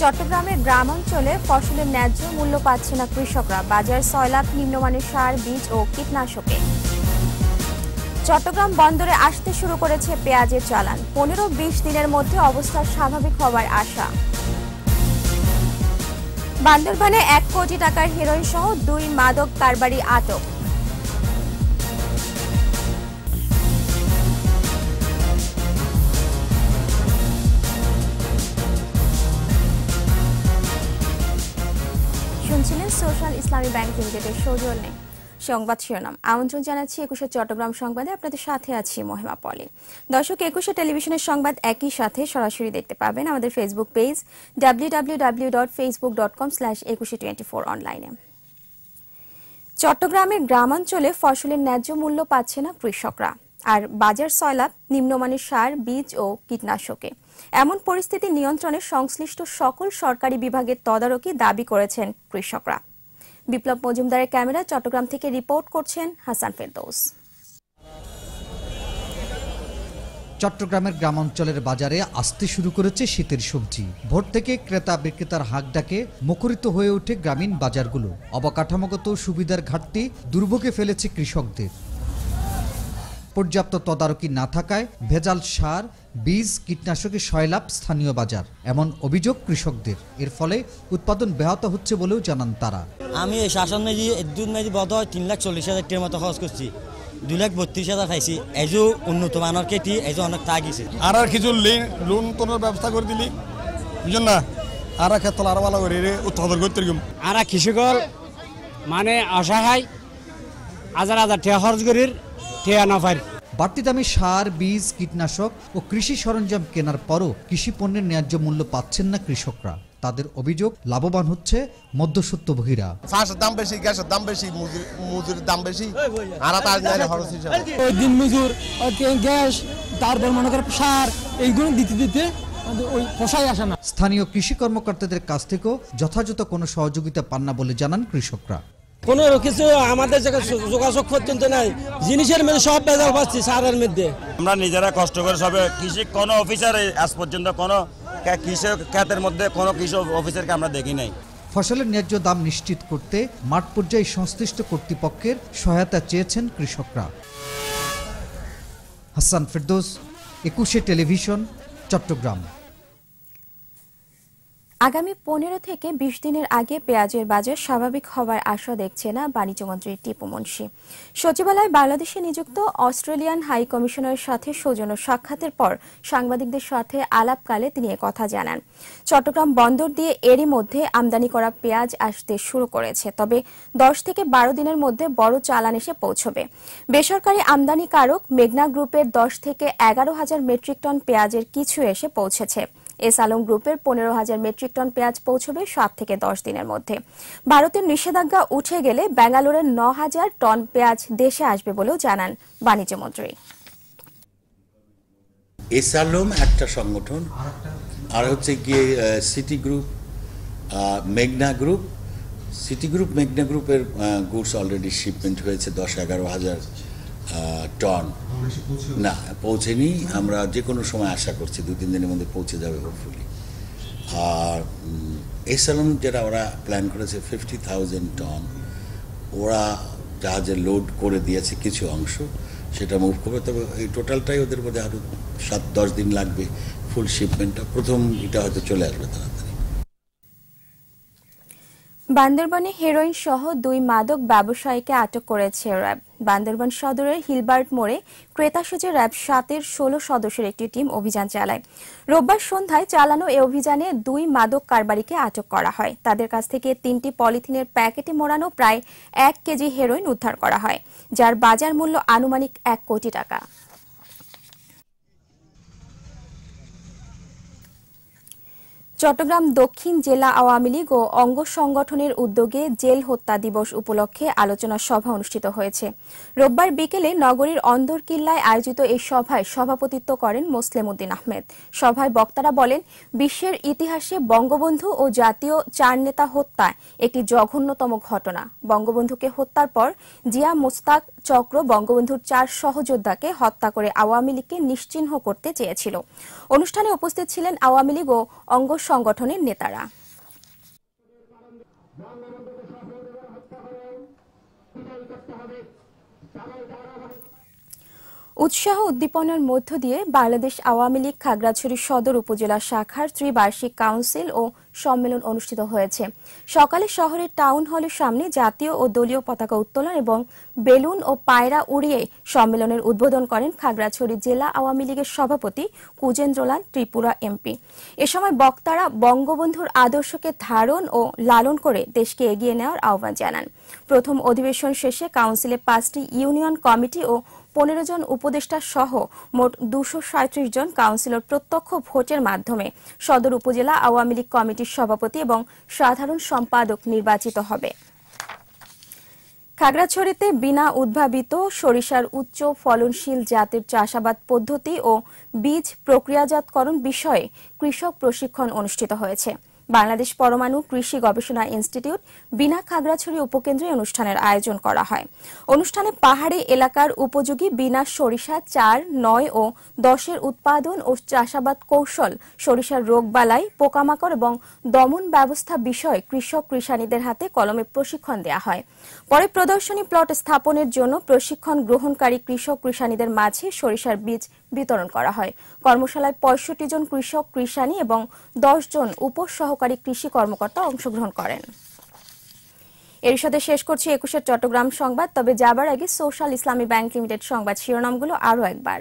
চট্টগ্রামের গ্রাম অঞ্চলে ফসলের ন্যায্য মূল্য পাচ্ছে না কৃষকরা। বাজার ছয় লাখ নিম্নমানের সার, বীজ ও কীটনাশকে। চট্টগ্রাম বন্দরে আসতে শুরু করেছে পেঁয়াজের চালান। পনেরো বিশ দিনের মধ্যে অবস্থা স্বাভাবিক হওয়ার আশা। বান্দরবানে এক কোটি টাকার হেরোইন সহ দুই মাদক কারবারি আটক। শুনছিলেন সোশ্যাল ইসলামী ব্যাংক লিমিটেডের সৌজন্যে সংবাদ শিরোনাম, আমন্ত্রণ জানাচ্ছি একুশে চট্টগ্রাম সংবাদে। আপনাদের সাথে আছি মহিমা পলি। দর্শক, একুশে টেলিভিশনের সংবাদ একই সাথে সরাসরি দেখতে পাবেন আমাদের Facebook page W W W dot Facebook dot com slash Ekushey twenty four অনলাইনে চট্টগ্রামের গ্রামাঞ্চলে ফসলের ন্যায্য মূল্য পাচ্ছে না কৃষকরা। আর বাজার সয়লাভ নিম্নমানের সার, বীজ ও কীটনাশকে। এমন পরিস্থিতি নিয়ন্ত্রণে সংশ্লিষ্ট সকল সরকারি বিভাগের তদারকি দাবি করেছেন কৃষকরা। বিপ্লব মজুমদারের ক্যামেরা চট্টগ্রাম থেকে রিপোর্ট করছেন হাসান ফেরদৌস। চট্টগ্রামের গ্রামাঞ্চলের বাজারে আসতে শুরু করেছে শীতের সবজি। ভোর থেকে ক্রেতা বিক্রেতার হাঁক ডাকে মুখরিত হয়ে ওঠে গ্রামীণ বাজারগুলো। অবকাঠামোগত সুবিধার ঘাটতি দুর্ভোগে ফেলেছে কৃষকদের। পর্যাপ্ত তদারকি না থাকায় ভেজাল সার বীজ কীটনাশকের সয়লাভ স্থানীয় বাজার। এমন অভিযোগ কৃষকদের। এর ফলে উৎপাদন ব্যাহত হচ্ছে বলেও জানান তারা। আমি এই শাসন মেজি দুধ মেজি বদ হয় তিন লাখ চল্লিশ হাজার টাকার মতো খরচ করছি। দুই লাখ বত্রিশ হাজার খাইছি। এজো উন্নত মানের কেটি এজো অনেক তাগিছে আর আর কিছু লোন টোনের ব্যবস্থা করে দিলি। বুঝলেন না? আর ক্ষেত্রে আরও ভালো করে উৎপাদন করতে আর কৃষকল মানে অসহায় হাজার হাজার টাকা খরচ করির ঠেয়া না পারি বাড়তি দামে সার বীজ কীটনাশক ও কৃষি সরঞ্জাম কেনার পরও কৃষি পণ্যের ন্যায্য মূল্য পাচ্ছেন না কৃষকরা। তাদের অভিযোগ লাভবান হচ্ছে দাম বেশি গ্যাসের দাম বেশি মজুরির দাম বেশি। আর তার খরচ হিসাবে ওই দিন মজুর গ্যাস তারপর মনে করো সার এইগুলো দিতে দিতে ওই পোষায় আসে না। স্থানীয় কৃষি কর্মকর্তাদের কাছ থেকেও যথাযথ কোনো সহযোগিতা পান না বলে জানান কৃষকরা। কোনো কিছু আমাদের জায়গায় যোগাযোগ পর্যন্ত নাই। জিনিসের মধ্যে সব বেজাল পাচ্ছি সারের মধ্যে। আমরা নিজেরা কষ্ট করে সবে কৃষি কোনো অফিসার আজ পর্যন্ত কোনো কে- কৃষি খাতের মধ্যে কোনো কৃষি অফিসারকে আমরা দেখি নাই। ফসলের ন্যায্য দাম নিশ্চিত করতে মাঠ পর্যায়ে সংশ্লিষ্ট কর্তৃপক্ষের সহায়তা চেয়েছেন কৃষকরা। হাসান ফেরদৌস একুশে টেলিভিশন চট্টগ্রাম। আগামী পনেরো থেকে বিশ দিনের আগে পেঁয়াজের বাজার স্বাভাবিক হওয়ার আশা দেখছে না বাণিজ্যমন্ত্রী টিপু মুন্সি। সচিবালয় বাংলাদেশে নিযুক্ত অস্ট্রেলিয়ান হাই কমিশনারের সাথে সৌজন্য সাক্ষাতের পর সাংবাদিকদের সাথে আলাপকালে তিনি কথা জানান। চট্টগ্রাম বন্দর দিয়ে এরই মধ্যে আমদানি করা পেঁয়াজ আসতে শুরু করেছে, তবে দশ থেকে বারো দিনের মধ্যে বড় চালান এসে পৌঁছবে। বেসরকারি আমদানিকারক মেঘনা গ্রুপের দশ থেকে এগারো হাজার মেট্রিক টন পেঁয়াজের কিছু এসে পৌঁছেছে। এস আলম গ্রুপের পনেরো হাজার মেট্রিক টন পেঁয়াজ পৌঁছবে সাত থেকে দশ দিনের মধ্যে। ভারতের নিষেধাজ্ঞা উঠে গেলে ব্যাঙ্গালোরের ন হাজার টন পেঁয়াজ দেশে আসবে বলেও জানান বাণিজ্যমন্ত্রী এসালোম একটা সংগঠন, আর হচ্ছে গিয়ে সিটি গ্রুপ মেঘনা গ্রুপ সিটি গ্রুপ মেঘনা গ্রুপের গুডস অলরেডি শিপমেন্ট হয়েছে দশ এগারো হাজার। টন না, পৌঁছেনি। আমরা যে কোনো সময় আশা করছি দু তিন দিনের মধ্যে পৌঁছে যাবে হোপফুলি আর এসালোম যেটা ওরা প্ল্যান করেছে ফিফটি থাউজেন্ড টন ওরা জাহাজে লোড করে দিয়েছে কিছু অংশ। সেটা মুভ করবে। তবে এই টোটালটাই ওদের মধ্যে আরও সাত, দশ দিন লাগবে ফুল শিপমেন্টটা প্রথম এটা হয়তো চলে আসবে তাড়াতাড়ি বান্দরবানে হেরোইন সহ দুই মাদক ব্যবসায়ীকে আটক করেছে র্যাব। বান্দরবান সদরের হিলবার্ট মোড়ে ক্রেতা সেজে র্যাব সাতের ষোলো সদস্যের একটি টিম অভিযান চালায়। রোববার সন্ধ্যায় চালানো এই অভিযানে দুই মাদক কারবারিকে আটক করা হয়। তাদের কাছ থেকে তিনটি পলিথিনের প্যাকেটে মোড়ানো প্রায় এক কেজি হেরোইন উদ্ধার করা হয়, যার বাজার মূল্য আনুমানিক এক কোটি টাকা। চট্টগ্রাম দক্ষিণ জেলা আওয়ামী লীগ ও অঙ্গ সংগঠনের উদ্যোগে জেল হত্যা দিবস উপলক্ষে আলোচনা সভা অনুষ্ঠিত হয়েছে। রোববার বিকেলে নগরীর অন্দরকিল্লায় আয়োজিত এই সভায় সভাপতিত্ব করেন মোসলেম উদ্দিন আহমেদ। সভায় বক্তারা বলেন, বিশ্বের ইতিহাসে বঙ্গবন্ধু ও জাতীয় চার নেতা হত্যা একটি জঘন্যতম ঘটনা। বঙ্গবন্ধুকে হত্যার পর জিয়া মোস্তাক চক্র বঙ্গবন্ধুর চার সহযোদ্ধাকে হত্যা করে আওয়ামী লীগকে নিশ্চিহ্ন করতে চেয়েছিল। অনুষ্ঠানে উপস্থিত ছিলেন আওয়ামী লীগ ও অঙ্গ সংগঠনের নেতারা। উৎসাহ উদ্দীপনার মধ্য দিয়ে বাংলাদেশ আওয়ামী লীগ খাগড়াছড়ি সদর উপজেলা শাখার ত্রিবার্ষিক কাউন্সিল ও সম্মেলন অনুষ্ঠিত হয়েছে। সকালে শহরের টাউন হলের সামনে জাতীয় ও দলীয় পতাকা উত্তোলন এবং বেলুন ও পায়রা উড়িয়ে সম্মেলনের উদ্বোধন করেন খাগড়াছড়ি জেলা আওয়ামী লীগের সভাপতি কুজেন্দ্রলাল ত্রিপুরা এমপি। এ সময় বক্তারা বঙ্গবন্ধুর আদর্শকে ধারণ ও লালন করে দেশকে এগিয়ে নেওয়ার আহ্বান জানান। প্রথম অধিবেশন শেষে কাউন্সিলে পাঁচটি ইউনিয়ন কমিটি ও পনেরো জন উপদেষ্টা সহ মোট দুশো সাঁত্রিশ জন কাউন্সিলর প্রত্যক্ষ ভোটের মাধ্যমে সদর উপজেলা আওয়ামী লীগ কমিটির সভাপতি এবং সাধারণ সম্পাদক নির্বাচিত হবে। খাগড়াছড়িতে বিনা উদ্ভাবিত সরিষার উচ্চ ফলনশীল জাতের চাষাবাদ পদ্ধতি ও বীজ প্রক্রিয়াজাতকরণ বিষয়ে কৃষক প্রশিক্ষণ অনুষ্ঠিত হয়েছে। বাংলাদেশ পরমাণু কৃষি গবেষণা ইনস্টিটিউট বিনা খাগড়াছড়ি উপকেন্দ্রে অনুষ্ঠানের আয়োজন করা হয়। অনুষ্ঠানে পাহাড়ি এলাকার উপযোগী বিনা সরিষা, চার, নয় ও দশের উৎপাদন ও চাষাবাদ কৌশল, সরিষার রোগবালাই পোকামাকড় এবং দমন ব্যবস্থা বিষয়ে কৃষক কৃষানীদের হাতে কলমে প্রশিক্ষণ দেওয়া হয়। পরে প্রদর্শনী প্লট স্থাপনের জন্য প্রশিক্ষণ গ্রহণকারী কৃষক কৃষানীদের মাঝে সরিষার বীজ বিতরণ করা হয়। কর্মশালায় পঁয়ষট্টি জন কৃষক, কৃষানী এবং দশ জন উপসহকারী কৃষি কর্মকর্তা অংশগ্রহণ করেন। এর সাথে শেষ করছি একুশের চট্টগ্রাম সংবাদ, তবে যাবার আগে সোশ্যাল ইসলামী ব্যাংক লিমিটেড সংবাদ শিরোনামগুলো আরও একবার।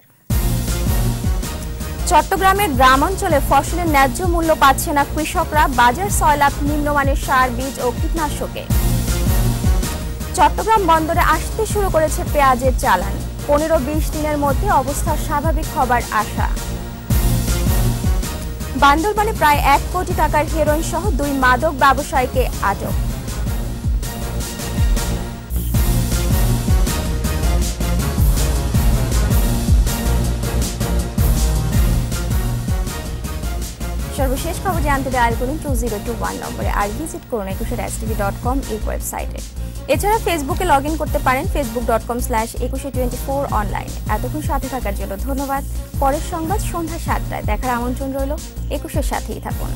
চট্টগ্রামের গ্রামাঞ্চলে ফসলের ন্যায্য মূল্য পাচ্ছে না কৃষকরা, বাজার ছয় লাখ নিম্নমানের সার, বীজ ও কীটনাশকে। চট্টগ্রাম বন্দরে আসতে শুরু করেছে পেঁয়াজের চালান। পনেরো বিশ দিনের মধ্যে অবস্থা স্বাভাবিক হবার আশা। বান্দরবানে প্রায় এক কোটি টাকার হেরোইন সহ দুই মাদক ব্যবসায়ীকে আটক। খবর জানতে ডায়াল করুন টু জিরো টু ওয়ান নম্বরে আর ভিজিট করুন একুশে এস টিভি ডট কম এই ওয়েবসাইটে এছাড়া ফেসবুকে লগ ইন করতে পারেন Facebook dot com slash Ekushey twenty four online এতক্ষণ সাথে থাকার জন্য ধন্যবাদ। পরের সংবাদ সন্ধ্যা সাতটায়। দেখার আমন্ত্রণ রইল একুশের সাথেই থাকুন।